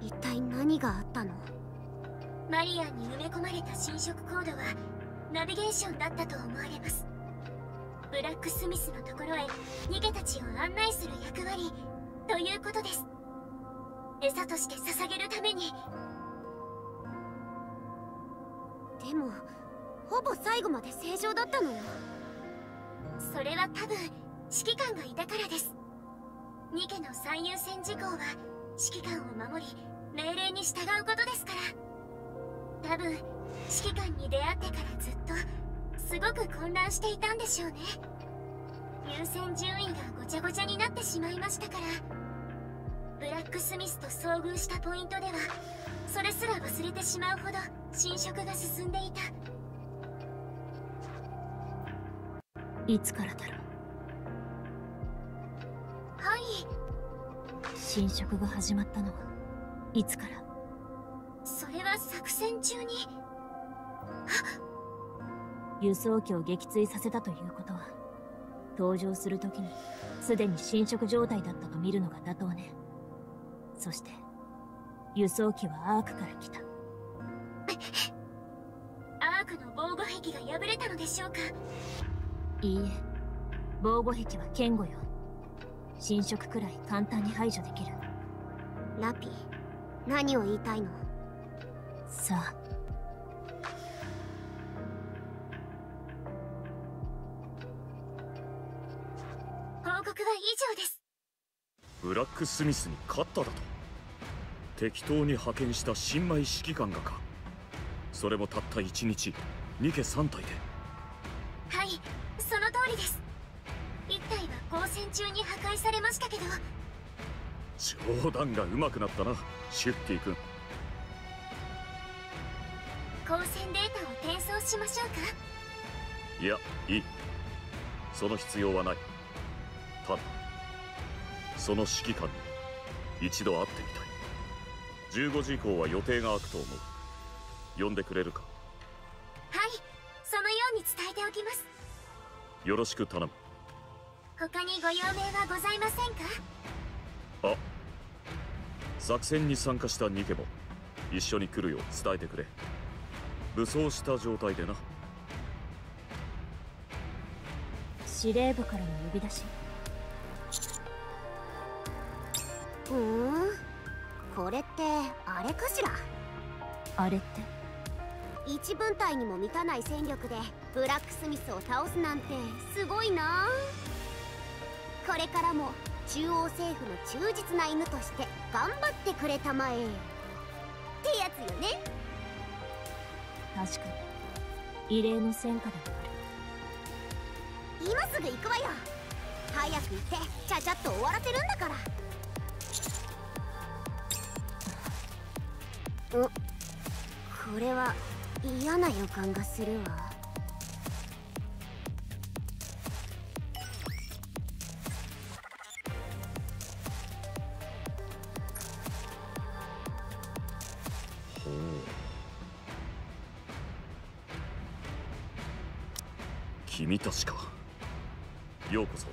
一体何があったの？マリアンに埋め込まれた侵食コードはナビゲーションだったと思われます。ブラックスミスのところへ逃げたちを案内する役割ということです。餌として捧げるために。でもほぼ最後まで正常だったのよ。それは多分指揮官がいたからです。ニケの最優先事項は指揮官を守り命令に従うことですから。多分指揮官に出会ってからずっとすごく混乱していたんでしょうね。優先順位がごちゃごちゃになってしまいましたから。ブラックスミスと遭遇したポイントではそれすら忘れてしまうほど侵食が進んでいた。いつからだろう。侵食が始まったのはいつから？それは作戦中に。輸送機を撃墜させたということは登場する時にすでに侵食状態だったと見るのが妥当ね。そして輸送機はアークから来た。アークの防護壁が破れたのでしょうか？いいえ。防護壁は堅固よ侵食くらい簡単に排除できる。ラピ何を言いたいの？さあ。報告は以上です。ブラックスミスに勝っただと。適当に派遣した新米指揮官がか。それもたった1日。2家3体で。はい中に破壊されましたけど。冗談が上手くなったなシュッティ君。交戦データを転送しましょうか。いやいい。その必要はない。ただその指揮官に一度会ってみたい。15時以降は予定が空くと思う。呼んでくれるか。はいそのように伝えておきます。よろしく頼む他にご用命はございませんか？あ。作戦に参加したニケも一緒に来るよう伝えてくれ。武装した状態でな。司令部からの呼び出し。ふーん。これってあれかしら？あれって？一分隊にも満たない戦力でブラックスミスを倒すなんてすごいなこれからも中央政府の忠実な犬として頑張ってくれたまえ。ってやつよね。確かに。異例の戦果でもある今すぐ行くわよ。早く行ってちゃちゃっと終わらせるんだから。おこれは嫌な予感がするわ君たちか。ようこそ。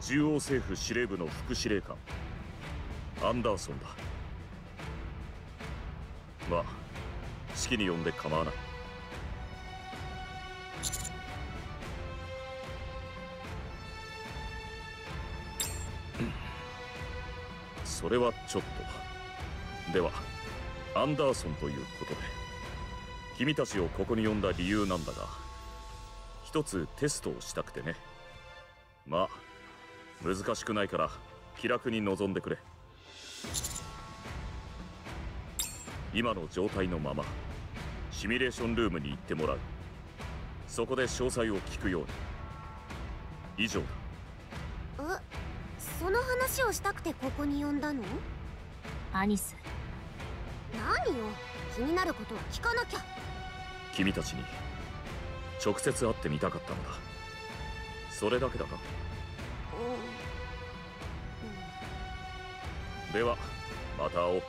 中央政府司令部の副司令官。アンダーソンだ。まあ好きに呼んで構わない。それはちょっと。ではアンダーソンということで君たちをここに呼んだ理由なんだが。一つテストをしたくてね。まあ難しくないから気楽に臨んでくれ。今の状態のままシミュレーションルームに行ってもらう。そこで詳細を聞くように。以上だ。えその話をしたくてここに呼んだの？アニス。何よ？気になることは聞かなきゃ。君たちに直接会ってみたかったのだ。それだけだかではまた会おう。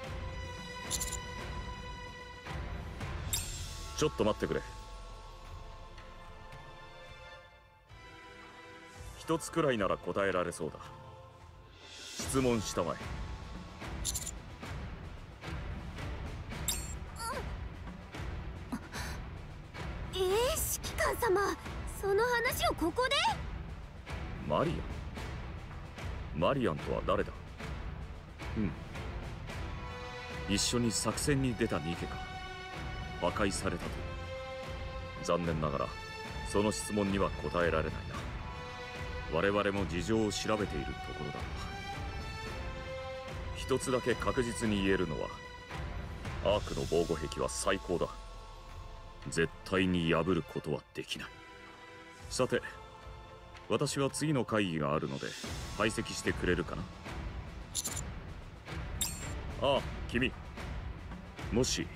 ちょっと待ってくれ。一つくらいなら答えられそうだ。質問したまえ。話をここで？マリア。ンマリアンとは誰だ？うん。一緒に作戦に出たニケか。破壊されたと。残念ながらその質問には答えられないな。我々も事情を調べているところだ。一つだけ確実に言えるのはアークの防護壁は最高だ。絶対に破ることはできない。さて私は次の会議があるので排斥してくれるかな？ああ君。もし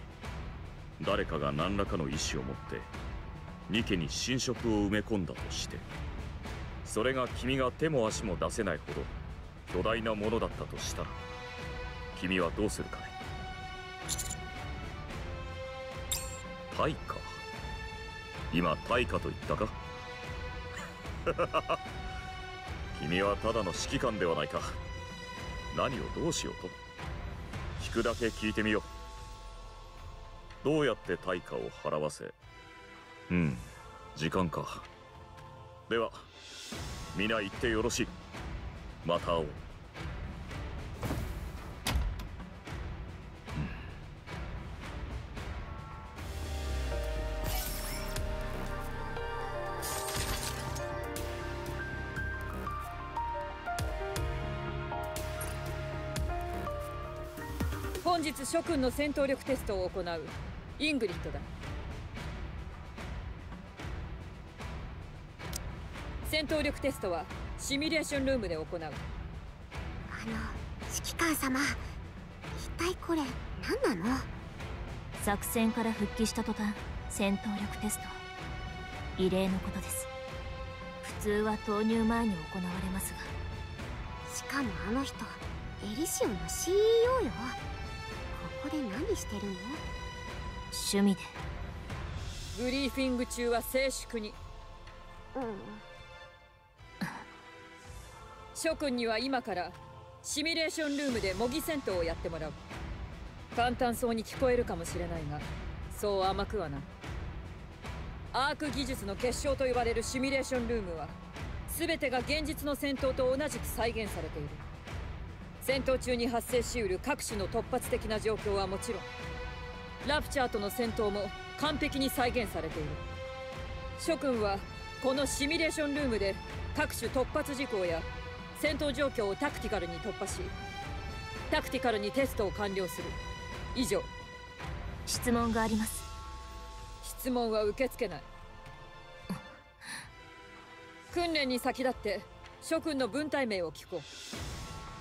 誰かが何らかの意思を持ってニケに侵食を埋め込んだとしてそれが君が手も足も出せないほど巨大なものだったとしたら君はどうするかね？対価今対価と言ったか？君はただの指揮官ではないか。何をどうしようと。聞くだけ聞いてみよう。どうやって対価を払わせ。うん。時間か。では皆行ってよろしい。また会おう本日諸君の戦闘力テストを行う。イングリッドだ。戦闘力テストはシミュレーションルームで行う。あの指揮官様一体これ何なの？作戦から復帰した途端戦闘力テスト異例のことです。普通は投入前に行われますが。しかもあの人エリシオンの CEO よここで何してるの？趣味で。ブリーフィング中は静粛に。うん諸君には今からシミュレーションルームで模擬戦闘をやってもらう。簡単そうに聞こえるかもしれないがそう甘くはない。アーク技術の結晶と呼ばれるシミュレーションルームは全てが現実の戦闘と同じく再現されている戦闘中に発生しうる各種の突発的な状況はもちろんラプチャーとの戦闘も完璧に再現されている。諸君はこのシミュレーションルームで各種突発事項や戦闘状況をタクティカルに突破しタクティカルにテストを完了する。以上。質問があります。質問は受け付けない。訓練に先立って諸君の分隊名を聞こう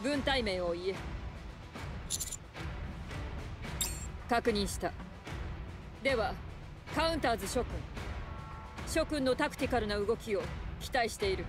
分隊名を言え。確認した。ではカウンターズ諸君。諸君のタクティカルな動きを期待している。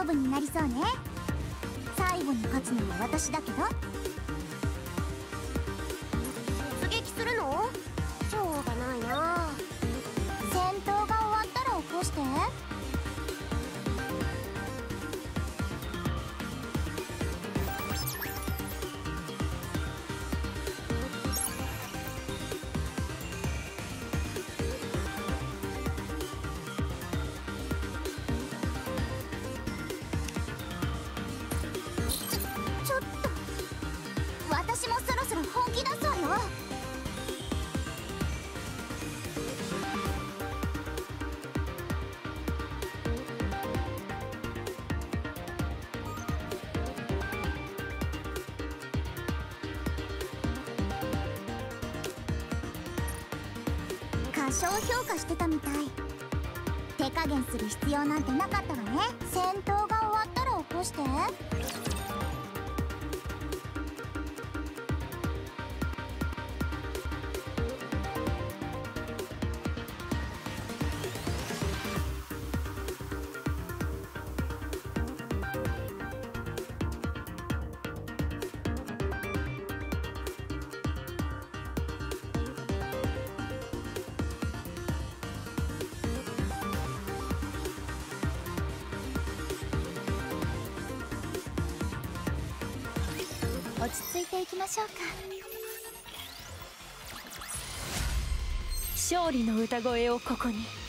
勝負になりそうね。最後に勝つのは私だけど。小評価してたみたい。手加減する必要なんてなかったわね。戦闘が終わったら起こして。落ち着いていきましょうか。勝利の歌声をここに。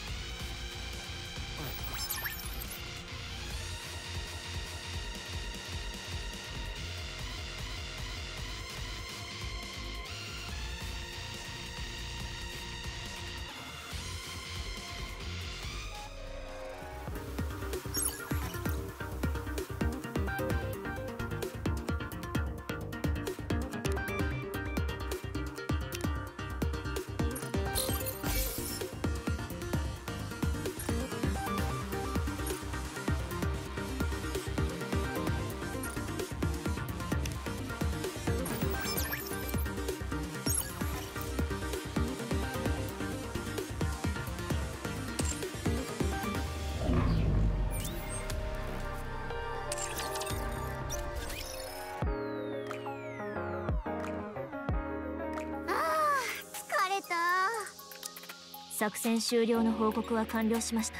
作戦終了の報告は完了しました。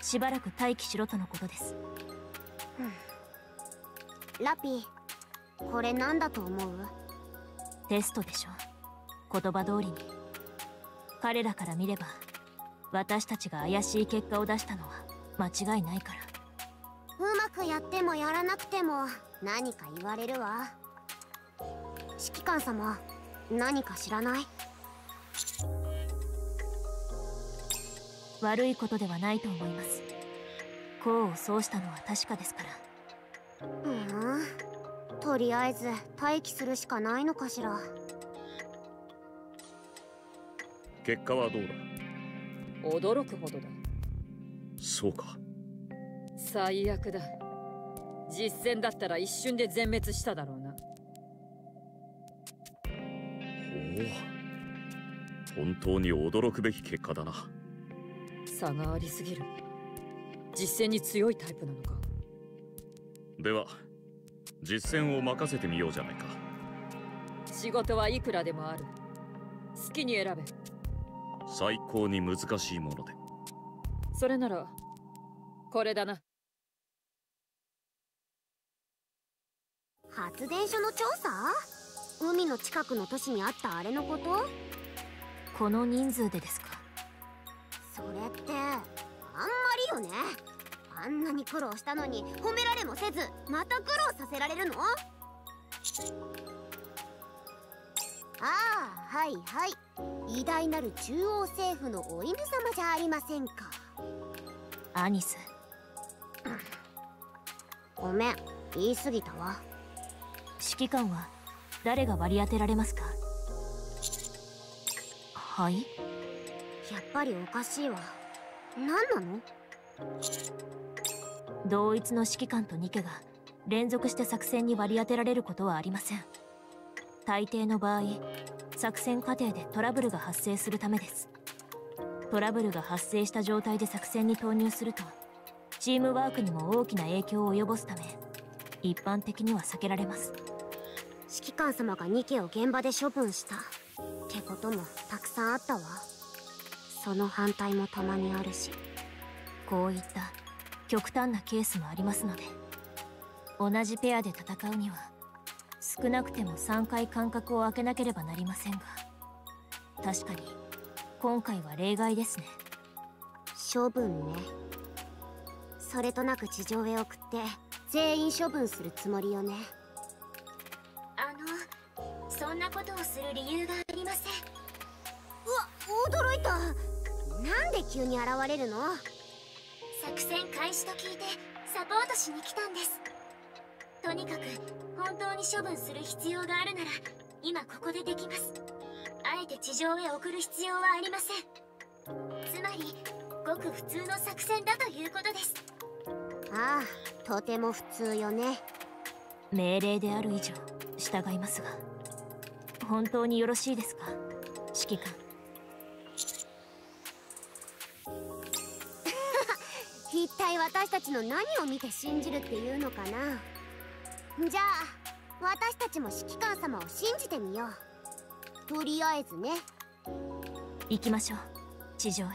しばらく待機しろとのことです。ラピこれなんだと思う？テストでしょ。言葉通りに。彼らから見れば私たちが怪しい結果を出したのは間違いないから。うまくやってもやらなくても何か言われるわ。指揮官様何か知らない？悪いことではないと思います。功を奏したのは確かですから。うん。とりあえず待機するしかないのかしら。結果はどうだ？驚くほどだ。そうか。最悪だ。実戦だったら一瞬で全滅しただろうな。おお本当に驚くべき結果だな差がありすぎる。実戦に強いタイプなのか。では実戦を任せてみようじゃないか。仕事はいくらでもある。好きに選べ。最高に難しいもので。それならこれだな。発電所の調査？海の近くの都市にあったあれのこと？この人数でですか？それってあんまりよね。あんなに苦労したのに褒められもせずまた苦労させられるの？ああはいはい。偉大なる中央政府のお犬様じゃありませんか。アニス。ごめん。言い過ぎたわ。指揮官は誰が割り当てられますか？はい？やっぱりおかしいわ。何なの？同一の指揮官とニケが連続して作戦に割り当てられることはありません。大抵の場合作戦過程でトラブルが発生するためです。トラブルが発生した状態で作戦に投入するとチームワークにも大きな影響を及ぼすため一般的には避けられます。指揮官様がニケを現場で処分したってこともたくさんあったわその反対もたまにあるし。こういった極端なケースもありますので同じペアで戦うには少なくても3回間隔を空けなければなりませんが。確かに今回は例外ですね。処分ね。それとなく地上へ送って全員処分するつもりよね。あのそんなことをする理由がありません。うわ驚いたなんで急に現れるの？作戦開始と聞いてサポートしに来たんです。とにかく本当に処分する必要があるなら今ここでできます。あえて地上へ送る必要はありません。つまりごく普通の作戦だということです。ああとても普通よね。命令である以上従いますが本当によろしいですか？指揮官一体私たちの何を見て信じるっていうのかな？じゃあ私たちも指揮官様を信じてみよう。とりあえずね。行きましょう。地上へ。